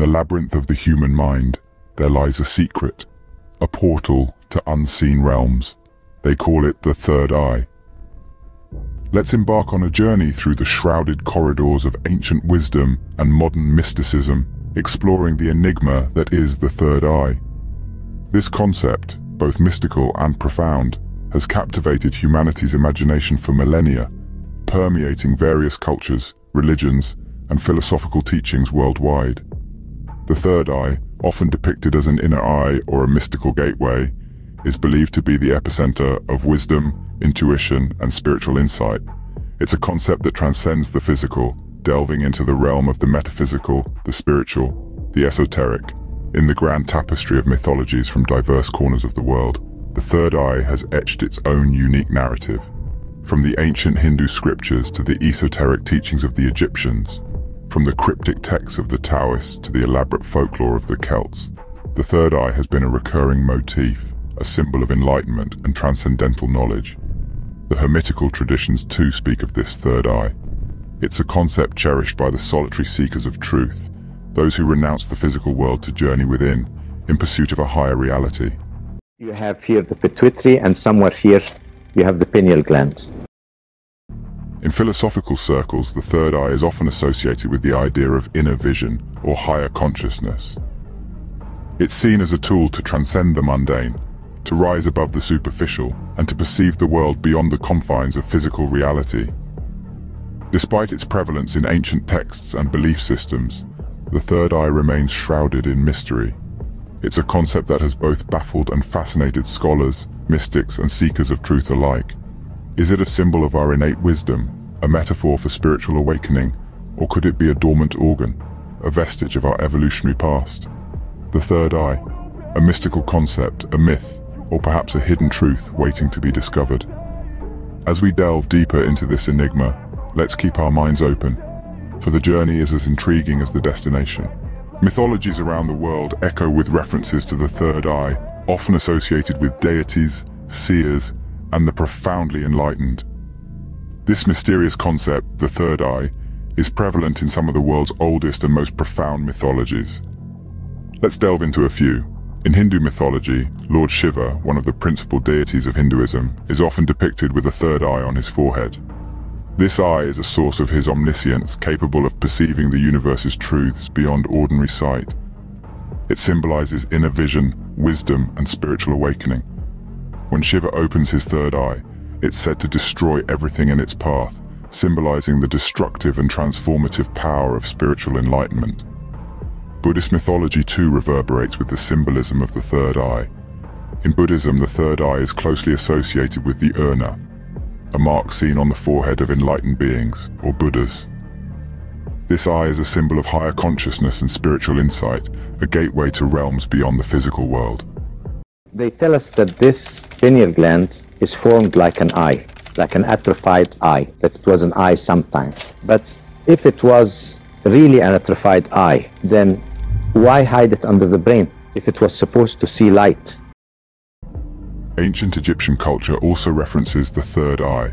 the labyrinth of the human mind, there lies a secret, a portal to unseen realms. They call it the Third Eye. Let's embark on a journey through the shrouded corridors of ancient wisdom and modern mysticism, exploring the enigma that is the Third Eye. This concept, both mystical and profound, has captivated humanity's imagination for millennia, permeating various cultures, religions, and philosophical teachings worldwide. The third eye, often depicted as an inner eye or a mystical gateway, is believed to be the epicenter of wisdom, intuition, and spiritual insight. It's a concept that transcends the physical, delving into the realm of the metaphysical, the spiritual, the esoteric. In the grand tapestry of mythologies from diverse corners of the world, the third eye has etched its own unique narrative. From the ancient Hindu scriptures to the esoteric teachings of the Egyptians, from the cryptic texts of the Taoists to the elaborate folklore of the Celts, the third eye has been a recurring motif, a symbol of enlightenment and transcendental knowledge. The Hermetical traditions too speak of this third eye. It's a concept cherished by the solitary seekers of truth, those who renounce the physical world to journey within, in pursuit of a higher reality. You have here the pituitary and somewhere here you have the pineal gland. In philosophical circles, the third eye is often associated with the idea of inner vision or higher consciousness. It's seen as a tool to transcend the mundane, to rise above the superficial, and to perceive the world beyond the confines of physical reality. Despite its prevalence in ancient texts and belief systems, the third eye remains shrouded in mystery. It's a concept that has both baffled and fascinated scholars, mystics and seekers of truth alike. Is it a symbol of our innate wisdom, a metaphor for spiritual awakening, or could it be a dormant organ, a vestige of our evolutionary past? The third eye, a mystical concept, a myth, or perhaps a hidden truth waiting to be discovered. As we delve deeper into this enigma, let's keep our minds open, for the journey is as intriguing as the destination. Mythologies around the world echo with references to the third eye, often associated with deities, seers, and the profoundly enlightened. This mysterious concept, the third eye, is prevalent in some of the world's oldest and most profound mythologies. Let's delve into a few. In Hindu mythology, Lord Shiva, one of the principal deities of Hinduism, is often depicted with a third eye on his forehead. This eye is a source of his omniscience, capable of perceiving the universe's truths beyond ordinary sight. It symbolizes inner vision, wisdom, and spiritual awakening. When Shiva opens his third eye, it's said to destroy everything in its path, symbolizing the destructive and transformative power of spiritual enlightenment. Buddhist mythology too reverberates with the symbolism of the third eye. In Buddhism, the third eye is closely associated with the urna, a mark seen on the forehead of enlightened beings, or Buddhas. This eye is a symbol of higher consciousness and spiritual insight, a gateway to realms beyond the physical world. They tell us that this pineal gland is formed like an eye, like an atrophied eye, that it was an eye sometime. But if it was really an atrophied eye, then why hide it under the brain if it was supposed to see light? Ancient Egyptian culture also references the third eye,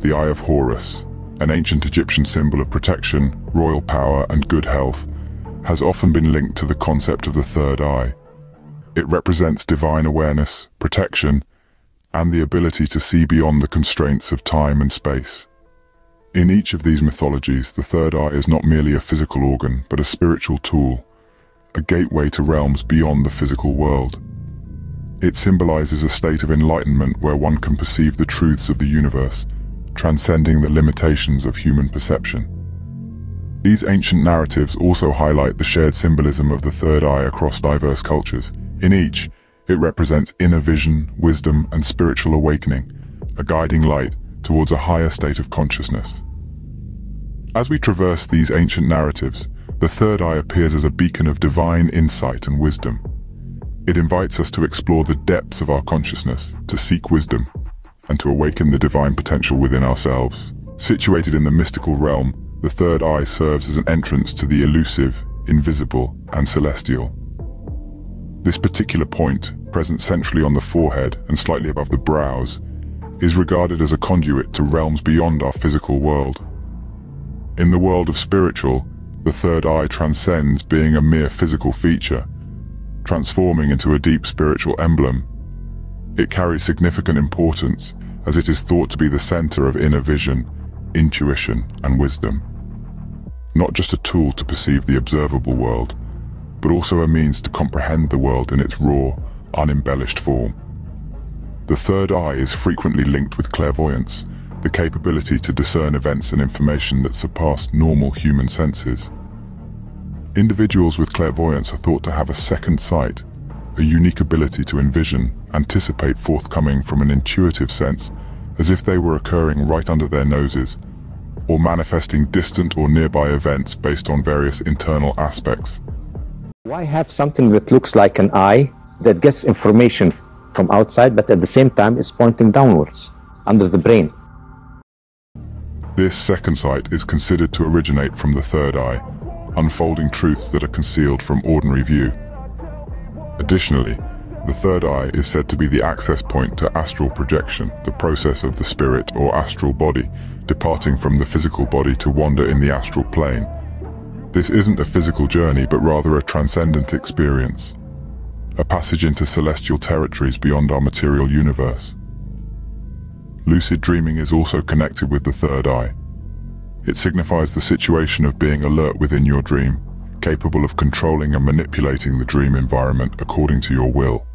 the Eye of Horus, an ancient Egyptian symbol of protection, royal power and good health, has often been linked to the concept of the third eye. It represents divine awareness, protection, and the ability to see beyond the constraints of time and space. In each of these mythologies, the third eye is not merely a physical organ, but a spiritual tool, a gateway to realms beyond the physical world. It symbolizes a state of enlightenment where one can perceive the truths of the universe, transcending the limitations of human perception. These ancient narratives also highlight the shared symbolism of the third eye across diverse cultures, in each, it represents inner vision, wisdom, and spiritual awakening, a guiding light towards a higher state of consciousness. As we traverse these ancient narratives, the third eye appears as a beacon of divine insight and wisdom. It invites us to explore the depths of our consciousness, to seek wisdom, and to awaken the divine potential within ourselves. Situated in the mystical realm, the third eye serves as an entrance to the elusive, invisible, and celestial. This particular point, present centrally on the forehead and slightly above the brows, is regarded as a conduit to realms beyond our physical world. In the world of spiritual, the third eye transcends being a mere physical feature, transforming into a deep spiritual emblem. It carries significant importance as it is thought to be the center of inner vision, intuition, and wisdom. Not just a tool to perceive the observable world, but also a means to comprehend the world in its raw, unembellished form. The third eye is frequently linked with clairvoyance, the capability to discern events and information that surpass normal human senses. Individuals with clairvoyance are thought to have a second sight, a unique ability to envision, anticipate forthcoming from an intuitive sense, as if they were occurring right under their noses, or manifesting distant or nearby events based on various internal aspects. Why have something that looks like an eye that gets information from outside, but at the same time is pointing downwards, under the brain? This second sight is considered to originate from the third eye, unfolding truths that are concealed from ordinary view. Additionally, the third eye is said to be the access point to astral projection, the process of the spirit or astral body departing from the physical body to wander in the astral plane. This isn't a physical journey, but rather a transcendent experience, a passage into celestial territories beyond our material universe. Lucid dreaming is also connected with the third eye. It signifies the situation of being alert within your dream, capable of controlling and manipulating the dream environment according to your will.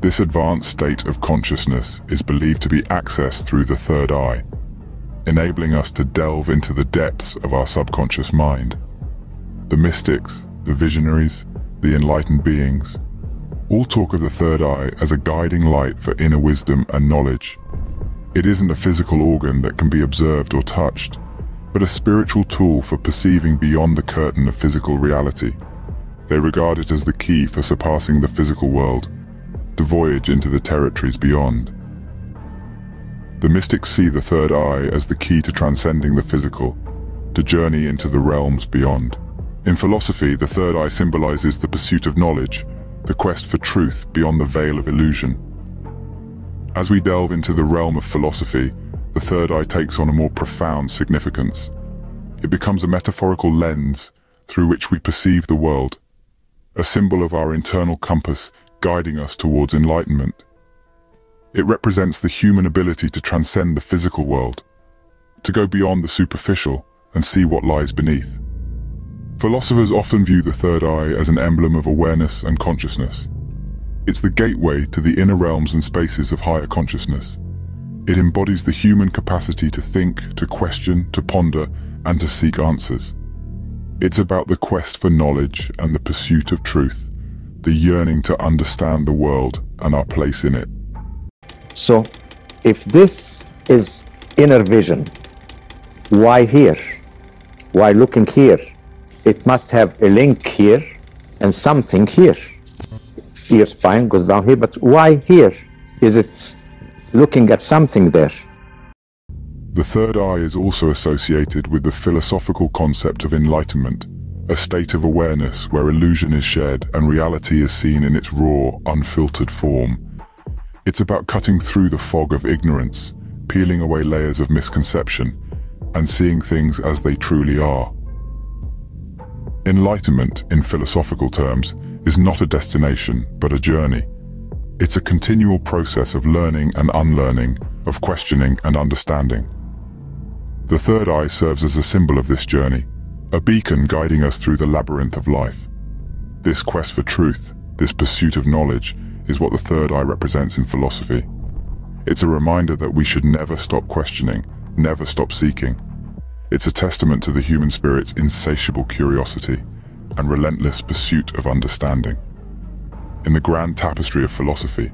This advanced state of consciousness is believed to be accessed through the third eye, enabling us to delve into the depths of our subconscious mind. The mystics, the visionaries, the enlightened beings, all talk of the third eye as a guiding light for inner wisdom and knowledge. It isn't a physical organ that can be observed or touched, but a spiritual tool for perceiving beyond the curtain of physical reality. They regard it as the key for surpassing the physical world, the voyage into the territories beyond. The mystics see the third eye as the key to transcending the physical, to journey into the realms beyond. In philosophy, the third eye symbolizes the pursuit of knowledge, the quest for truth beyond the veil of illusion. As we delve into the realm of philosophy, the third eye takes on a more profound significance. It becomes a metaphorical lens through which we perceive the world, a symbol of our internal compass guiding us towards enlightenment. It represents the human ability to transcend the physical world, to go beyond the superficial and see what lies beneath. Philosophers often view the third eye as an emblem of awareness and consciousness. It's the gateway to the inner realms and spaces of higher consciousness. It embodies the human capacity to think, to question, to ponder, and to seek answers. It's about the quest for knowledge and the pursuit of truth, the yearning to understand the world and our place in it. So, if this is inner vision, why here? Why looking here? It must have a link here and something here ear spine goes down here, but why here? Is it looking at something there? The third eye is also associated with the philosophical concept of enlightenment, a state of awareness where illusion is shed and reality is seen in its raw, unfiltered form. It's about cutting through the fog of ignorance, peeling away layers of misconception, and seeing things as they truly are. Enlightenment, in philosophical terms, is not a destination, but a journey. It's a continual process of learning and unlearning, of questioning and understanding. The third eye serves as a symbol of this journey, a beacon guiding us through the labyrinth of life. This quest for truth, this pursuit of knowledge, is what the third eye represents in philosophy. It's a reminder that we should never stop questioning, never stop seeking. It's a testament to the human spirit's insatiable curiosity, and relentless pursuit of understanding. In the grand tapestry of philosophy,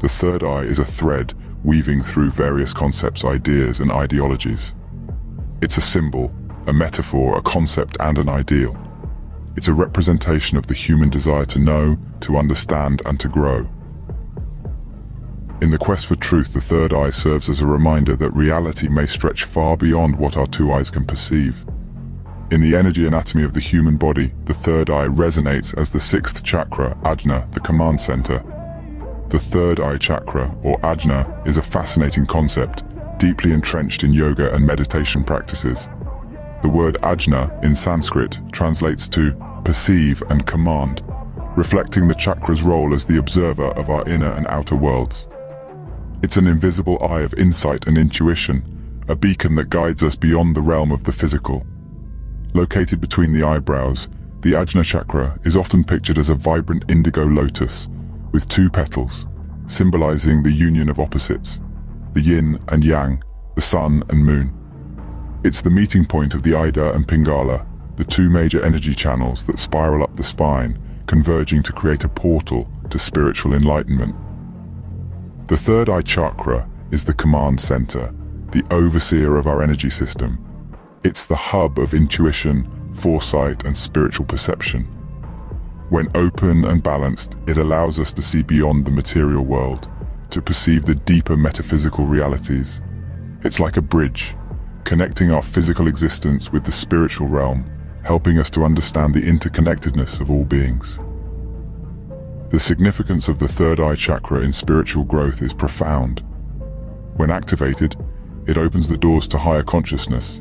the third eye is a thread weaving through various concepts, ideas, and ideologies. It's a symbol, a metaphor, a concept, and an ideal. It's a representation of the human desire to know, to understand, and to grow. In the quest for truth, the third eye serves as a reminder that reality may stretch far beyond what our two eyes can perceive. In the energy anatomy of the human body, the third eye resonates as the sixth chakra, Ajna, the command center. The third eye chakra, or Ajna, is a fascinating concept, deeply entrenched in yoga and meditation practices. The word ajna in Sanskrit translates to perceive and command, reflecting the chakra's role as the observer of our inner and outer worlds. It's an invisible eye of insight and intuition, a beacon that guides us beyond the realm of the physical. Located between the eyebrows, the Ajna chakra is often pictured as a vibrant indigo lotus with two petals, symbolizing the union of opposites, the yin and yang, the sun and moon. It's the meeting point of the Ida and Pingala, the two major energy channels that spiral up the spine, converging to create a portal to spiritual enlightenment. The third eye chakra is the command center, the overseer of our energy system. It's the hub of intuition, foresight and spiritual perception. When open and balanced, it allows us to see beyond the material world, to perceive the deeper metaphysical realities. It's like a bridge, connecting our physical existence with the spiritual realm, helping us to understand the interconnectedness of all beings. The significance of the third eye chakra in spiritual growth is profound. When activated, it opens the doors to higher consciousness,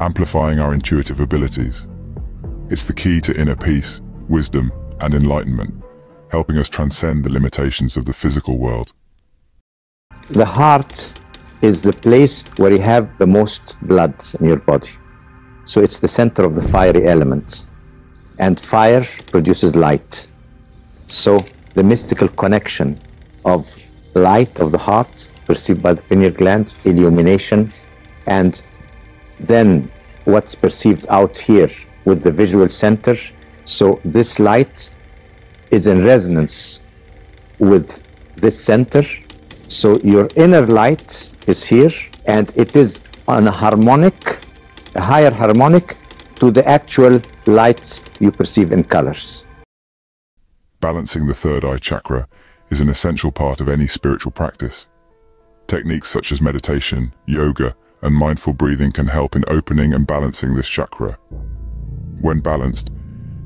amplifying our intuitive abilities. It's the key to inner peace, wisdom, and enlightenment, helping us transcend the limitations of the physical world. The heart is the place where you have the most blood in your body. So it's the center of the fiery element. And fire produces light. So the mystical connection of light of the heart perceived by the pineal gland, illumination, and then what's perceived out here with the visual center. So this light is in resonance with this center. So your inner light is here and it is on a harmonic, a higher harmonic to the actual light you perceive in colors. Balancing the third eye chakra is an essential part of any spiritual practice. Techniques such as meditation, yoga, and mindful breathing can help in opening and balancing this chakra. When balanced,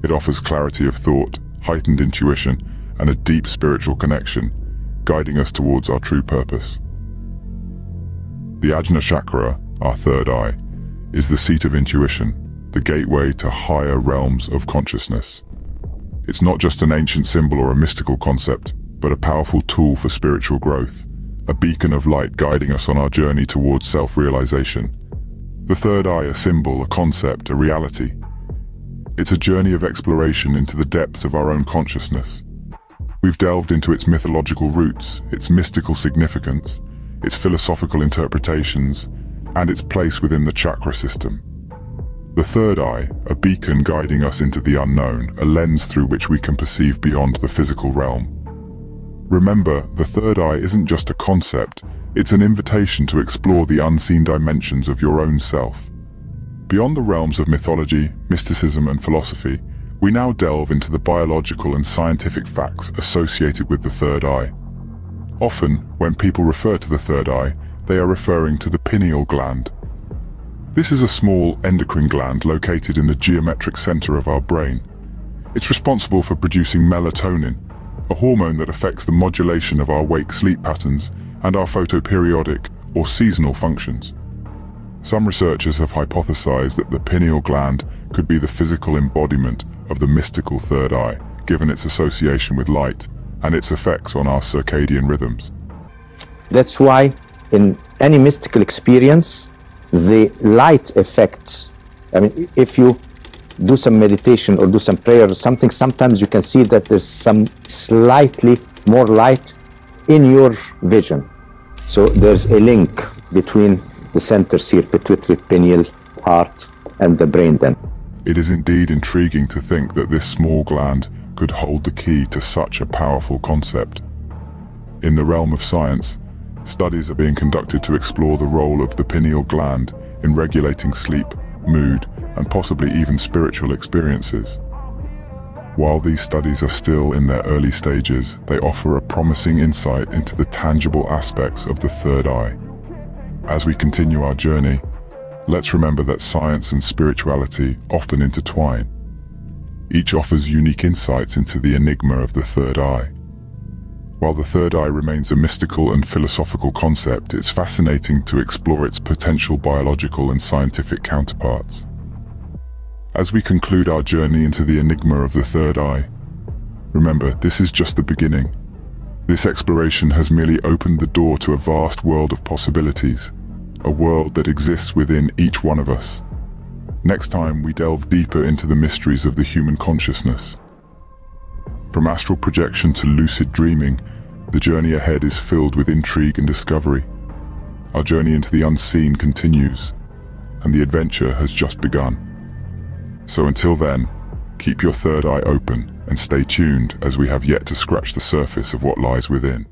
it offers clarity of thought, heightened intuition, and a deep spiritual connection, guiding us towards our true purpose. The Ajna Chakra, our third eye, is the seat of intuition, the gateway to higher realms of consciousness. It's not just an ancient symbol or a mystical concept, but a powerful tool for spiritual growth, a beacon of light guiding us on our journey towards self-realization. The third eye a symbol, a concept, a reality. It's a journey of exploration into the depths of our own consciousness. We've delved into its mythological roots, its mystical significance, its philosophical interpretations, and its place within the chakra system. The third eye, a beacon guiding us into the unknown, a lens through which we can perceive beyond the physical realm. Remember, the third eye isn't just a concept, it's an invitation to explore the unseen dimensions of your own self. Beyond the realms of mythology, mysticism and philosophy, we now delve into the biological and scientific facts associated with the third eye. Often, when people refer to the third eye, they are referring to the pineal gland. This is a small endocrine gland located in the geometric center of our brain. It's responsible for producing melatonin, a hormone that affects the modulation of our wake-sleep patterns and our photoperiodic or seasonal functions. Some researchers have hypothesized that the pineal gland could be the physical embodiment of the mystical third eye, given its association with light and its effects on our circadian rhythms. That's why in any mystical experience, the light effect, I mean, if you do some meditation or do some prayer or something, sometimes you can see that there's some slightly more light in your vision. So there's a link between the centers here, pituitary, pineal, heart, and the brain then. It is indeed intriguing to think that this small gland could hold the key to such a powerful concept. In the realm of science, studies are being conducted to explore the role of the pineal gland in regulating sleep, mood, and possibly even spiritual experiences. While these studies are still in their early stages, they offer a promising insight into the tangible aspects of the third eye. As we continue our journey, let's remember that science and spirituality often intertwine, each offers unique insights into the enigma of the third eye. While the third eye remains a mystical and philosophical concept, it's fascinating to explore its potential biological and scientific counterparts. As we conclude our journey into the enigma of the third eye, remember, this is just the beginning. This exploration has merely opened the door to a vast world of possibilities, a world that exists within each one of us. Next time, we delve deeper into the mysteries of the human consciousness. From astral projection to lucid dreaming, the journey ahead is filled with intrigue and discovery. Our journey into the unseen continues, and the adventure has just begun. So until then, keep your third eye open and stay tuned as we have yet to scratch the surface of what lies within.